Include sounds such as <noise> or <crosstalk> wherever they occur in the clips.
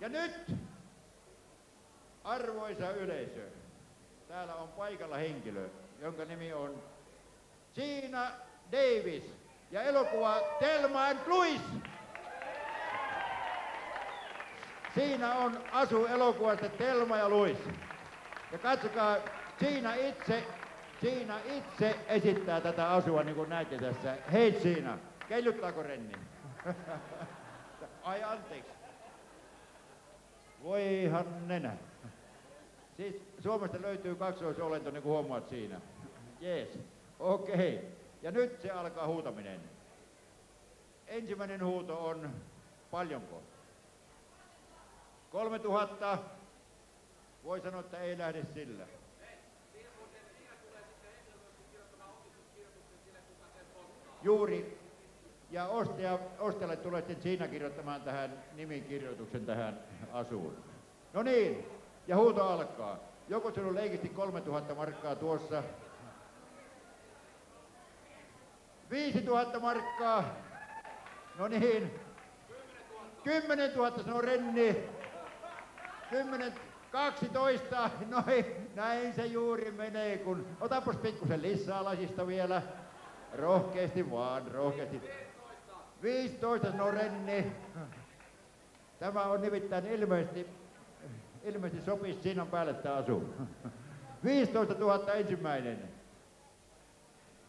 Ja nyt, arvoisa yleisö, täällä on paikalla henkilö, jonka nimi on Gina Davis ja elokuva Telma and Louis. Siinä on asu elokuvasta Telma ja Louis. Ja katsokaa, Siinä itse, Siinä itse esittää tätä asua, niin kuin näette tässä. Hei Siinä, kelluttaako Renni? <laughs> Ai anteeksi. Voihan nenä. Siis Suomesta löytyy kaksoisolento, niin kuin huomaat siinä. Jees, okei. Okay. Ja nyt se alkaa huutaminen. Ensimmäinen huuto on paljonko? 3000. Voi sanoa, että ei lähde sillä. Juuri. Ja ostaja, ostajalle tulee sitten siinä kirjoittamaan tähän nimikirjoituksen tähän asuun. No niin, ja huuto alkaa. Joko sinulla on leikisti 3000 markkaa tuossa? 5000 markkaa. No niin. 10 000 sanoo Renni. 10, 12, noin, näin se juuri menee, kun otapas pikkusen lisää lasista vielä. Rohkeasti vaan, rohkeasti. 15 sanoo Renni. Tämä on nimittäin ilmeisesti, ilmeisesti sopisi siinä päälle tämä asu. 15 000 ensimmäinen.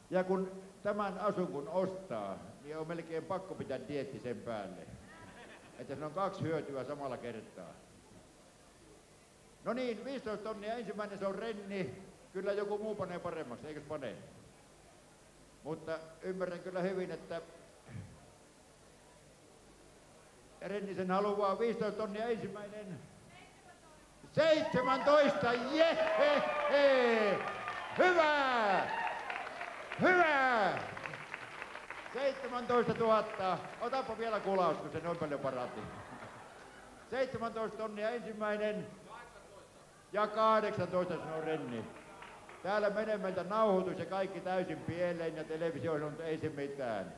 Ja kun tämän asun kun ostaa, niin on melkein pakko pitää dietti sen päälle. Että se on kaksi hyötyä samalla kertaa. No niin, 15 tonnia ensimmäinen se on renni. Kyllä joku muu panee paremmaksi, eikös pane? Mutta ymmärrän kyllä hyvin, että Rennisen haluaa 15 tonnia ensimmäinen. 17! Jehehe! Hyvä! Hyvä! 17 000. Otapa vielä kulaus, kun se noin paljon parati. 17 tonnia ensimmäinen. Ja 18 sanoo Renni. Täällä menee meiltä nauhoitus ja kaikki täysin pieleen ja televisio on ei se mitään.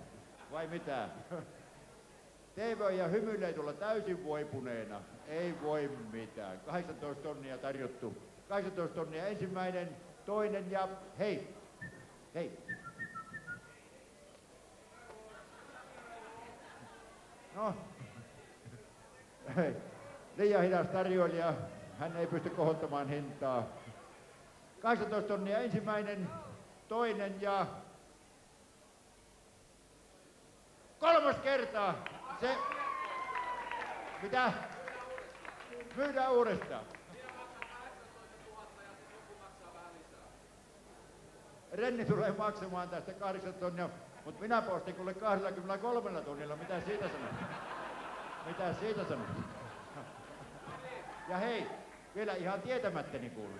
Vai mitä? TV ja hymyilee tulla täysin voipuneena. Ei voi mitään. 18 tonnia tarjottu. 18 tonnia ensimmäinen, toinen ja hei, hei. No, hei. Liian hidas tarjoilija. Hän ei pysty kohottamaan hintaa. 18 tonnia ensimmäinen, toinen ja kolmas kertaa. Se, mitä? Myydään uudestaan. Renni tulee maksamaan tästä 8 tonnia, mutta minä postin kuule 23 tunnilla. Mitä siitä sanot? Mitä siitä sanot? Ja hei, vielä ihan tietämättäni kuuluu.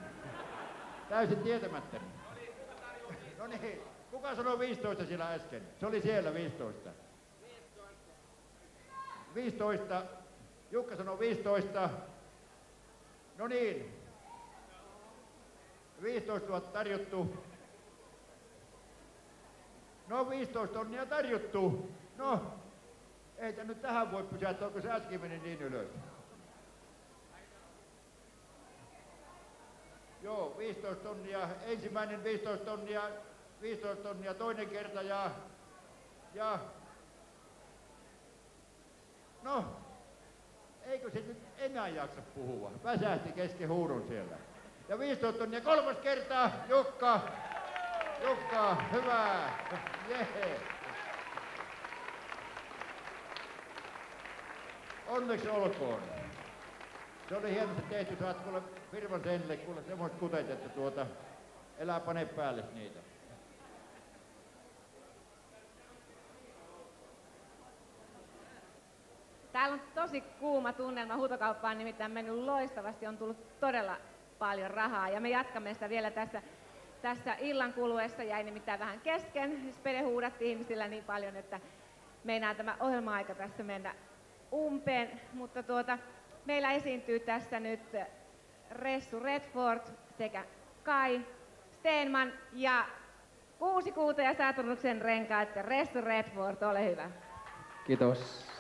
Täysin tietämättäni. No niin, kuka sanoi 15 siellä äsken? Se oli siellä 15. 15. Jukka sanoi 15. No niin. 15 000 tarjottu. No 15 tonnia tarjottu. No, ei nyt tähän voi pysäyttää, onko se äsken meni niin ylös. Joo, 15 tonnia, ensimmäinen 15 tonnia, 15 tonnia toinen kerta ja, ja no, eikö se nyt enää jaksa puhua? Väsähti kesken huudon siellä. Ja 15 tonnia kolmas kerta, Jukka, Jukka, hyvä, jehe. Onneksi olkoon. Se oli hienosti tehty, saat kuule firman senille, kuule semmoista kutet, että tuota, elää pane päälle niitä. Täällä on tosi kuuma tunnelma, huutokauppaan nimittäin mennyt loistavasti, on tullut todella paljon rahaa ja me jatkamme sitä vielä tässä, tässä illan kuluessa, jäi nimittäin vähän kesken, Spede huudatti ihmisillä niin paljon, että meinaa tämä ohjelma-aika tässä mennä umpeen, mutta tuota, meillä esiintyy tässä nyt Ressu Redford sekä Kai Steenman ja kuusi kuuta ja Saturnuksen renkaat. Ressu Redford, ole hyvä. Kiitos.